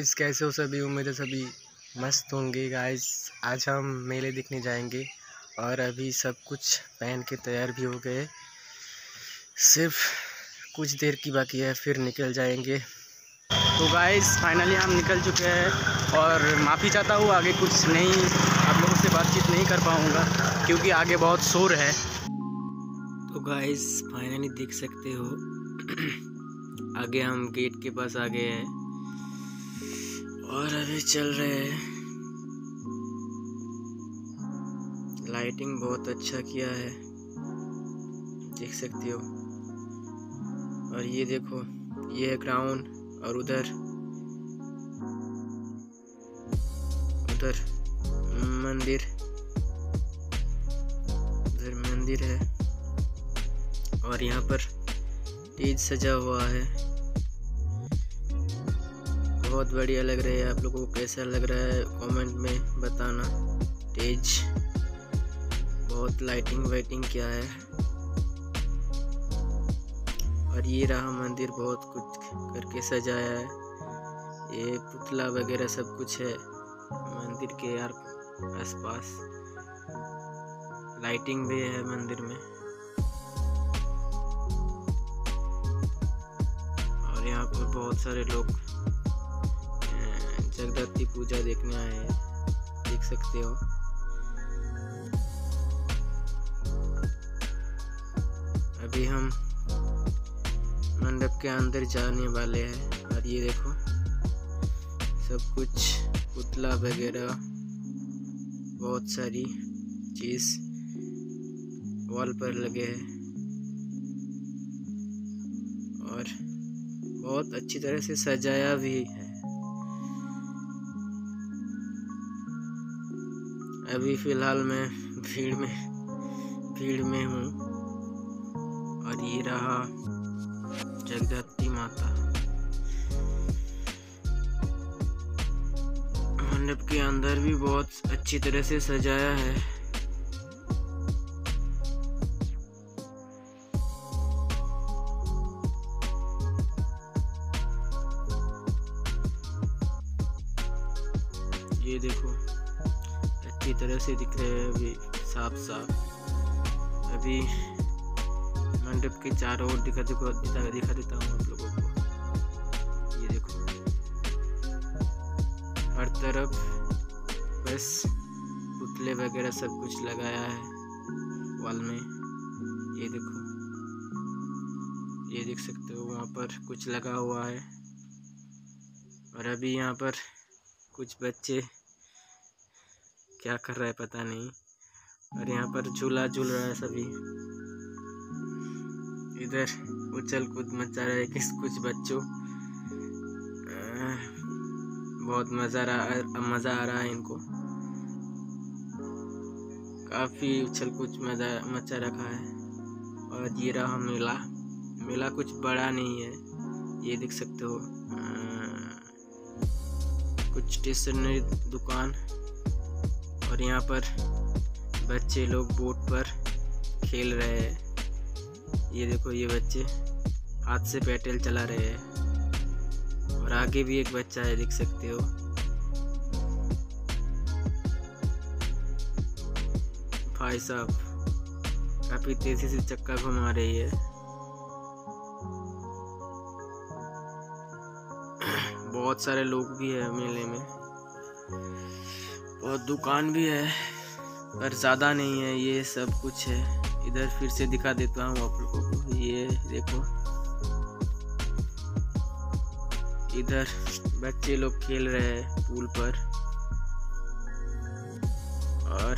Guys कैसे हो सभी? उम्मीद है सभी मस्त होंगे गाइस आज हम मेले देखने जाएँगे और अभी सब कुछ पहन के तैयार भी हो गए. सिर्फ़ कुछ देर की बाकी है, फिर निकल जाएँगे. तो गाइस फाइनली हम निकल चुके हैं और माफ़ी चाहता हूँ, आगे कुछ नहीं, आप लोगों से बातचीत नहीं कर पाऊँगा क्योंकि आगे बहुत शोर है. तो गाइस फाइनली देख सकते हो, आगे हम गेट के पास आ गए हैं. और अभी चल रहे हैं। लाइटिंग बहुत अच्छा किया है। देख सकते हो। और ये देखो, ये है ग्राउंड और उधर। उधर मंदिर। उधर मंदिर है। और यहाँ पर स्टेज सजा हुआ है। बहुत बढ़िया लग रहा है आप लोगों को कैसा लग रहा है कमेंट में बताना। तेज, बहुत लाइटिंग वाइटिंग क्या है। और ये रहा मंदिर बहुत कुछ करके सजाया है। ये पुतला वगैरह सब कुछ है मंदिर के यार आसपास। लाइटिंग भी है मंदिर में। और यहाँ पर बहुत सारे लोग जगदत्ती पूजा देखने आए हैं। देख सकते हो। अभी हम मंडप के अंदर जाने वाले हैं। और ये देखो, सब कुछ, पुतला वगैरह, बहुत सारी चीज़ वॉल पर लगे हैं। और बहुत अच्छी तरह से सजाया भी है। अभी फ़िलहाल मैं भीड़ में भीड़ में हूँ और ये रहा जगदत्ती माता। मंडप के अंदर भी बहुत अच्छी तरह से सजाया है। ये देखो। अच्छी तरह से दिख रहे हैं अभी साफ़ साफ़ अभी मंडप के चारों ओर दिखा दिखा दिखा दिखा देता हूँ आप लोगों को। ये देखो। हर तरफ़ बस पुतले वगैरह सब कुछ लगाया है वाल में। ये देखो। ये देख सकते हो वहाँ पर कुछ लगा हुआ है। और अभी यहाँ पर कुछ बच्चे क्या कर रहा है पता नहीं। और यहाँ पर झूला झूल रहा है सभी। इधर उछल कूद मचा रहा है किस कुछ बच्चों। बहुत मज़ा रहा मज़ा आ रहा है इनको। काफ़ी उछल कूद मज़ा मचा रखा है। और ये रहा मेला। मेला कुछ बड़ा नहीं है ये देख सकते हो। आ, कुछ स्टेशनरी दुकान। और यहाँ पर बच्चे लोग बोट पर खेल रहे हैं। ये देखो, ये बच्चे हाथ से पैडल चला रहे हैं। और आगे भी एक बच्चा है, देख सकते हो। भाई साहब, काफ़ी तेज़ी से चक्का घुमा रही है। बहुत सारे लोग भी है मेले में। और दुकान भी है, पर ज़्यादा नहीं है, ये सब कुछ है। इधर फिर से दिखा देता हूँ आप लोगों को, ये देखो। इधर बच्चे लोग खेल रहे हैं पूल पर। और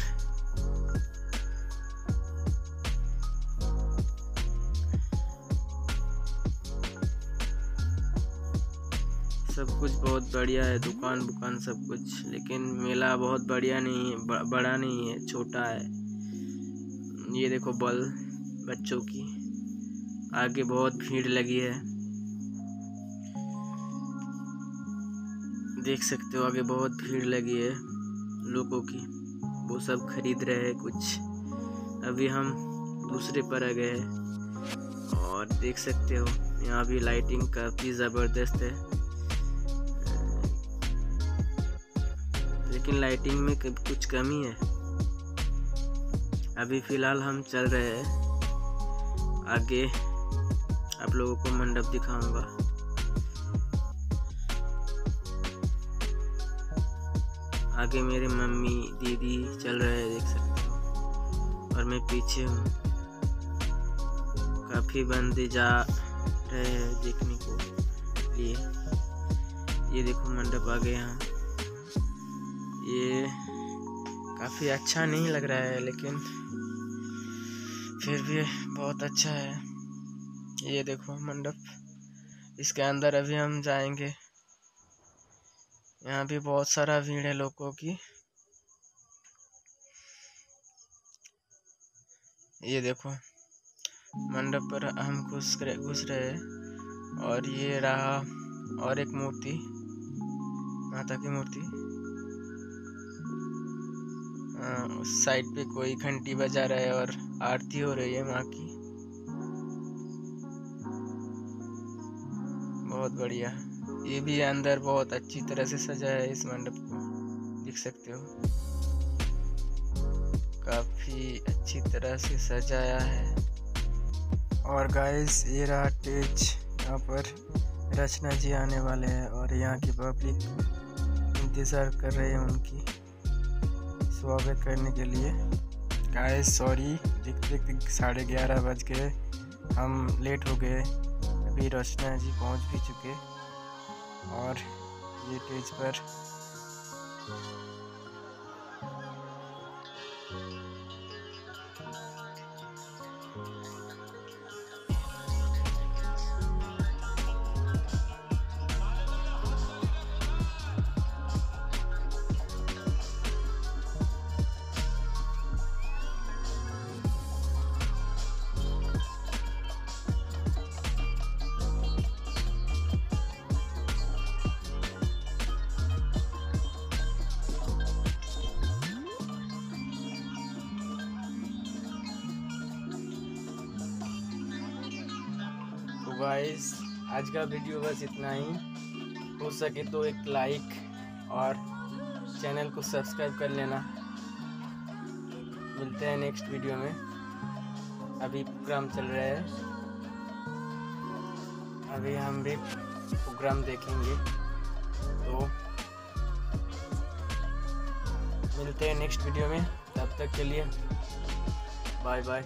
सब कुछ बहुत बढ़िया है दुकान बुकान सब कुछ, लेकिन मेला बहुत बढ़िया नहीं है बड़ा नहीं है, छोटा है। ये देखो बल, बच्चों की। आगे बहुत भीड़ लगी है। देख सकते हो, आगे बहुत भीड़ लगी है लोगों की। वो सब खरीद रहे हैं कुछ। अभी हम दूसरे पर आ गए और देख सकते हो, यहाँ भी लाइटिंग काफ़ी ज़बरदस्त है। लेकिन लाइटिंग में कुछ कमी है? अभी फ़िलहाल हम चल रहे हैं। आगे आप लोगों को मंडप दिखाऊँगा। आगे मेरे मम्मी, दीदी चल रहे हैं, देख सकते हो। और मैं पीछे हूँ। काफ़ी बंदे जा रहे हैं देखने को लिए। ये देखो मंडप आ गए यहाँ ये काफ़ी अच्छा नहीं लग रहा है, लेकिन फिर भी बहुत अच्छा है। ये देखो मंडप, इसके अंदर अभी हम जाएँगे। यहाँ भी बहुत सारा भीड़ है लोगों की। ये देखो, मंडप पर हम घुस घुस रहे हैं, और ये रहा और एक मूर्ति, माता की मूर्ति। साइड पे कोई घंटी बजा रहा है और आरती हो रही है माँ की। बहुत बढ़िया। ये भी अंदर बहुत अच्छी तरह से सजा है इस मंडप को। देख सकते हो। काफ़ी अच्छी तरह से सजाया है। और गाइस ये रहा टेज यहाँ पर रचना जी आने वाले हैं और यहाँ की पब्लिक इंतज़ार कर रहे हैं उनकी। स्वागत करने के लिए। गाय सॉरी देखते देखते साढ़े ग्यारह बज गए। हम लेट हो गए। अभी रोशना जी पहुँच भी चुके। और ये पेज पर गाइस आज का वीडियो बस इतना ही। हो सके तो एक लाइक और चैनल को सब्सक्राइब कर लेना। मिलते हैं नेक्स्ट वीडियो में। अभी प्रोग्राम चल रहा है। अभी हम भी प्रोग्राम देखेंगे। तो मिलते हैं नेक्स्ट वीडियो में। तब तक के लिए बाय बाय